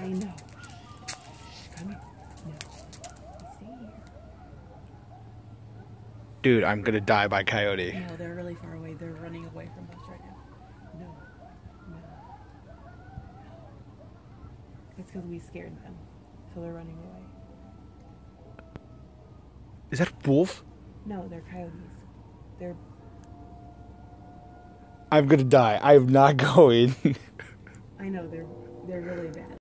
I know. Come here. No. Stay here. Dude, I'm gonna die by coyote. No, they're really far away. They're running away from us right now. No. No. It's because we scared them. So they're running away. Is that wolf? No, they're coyotes. They're I'm gonna die. I'm not going. I know they're they're really bad.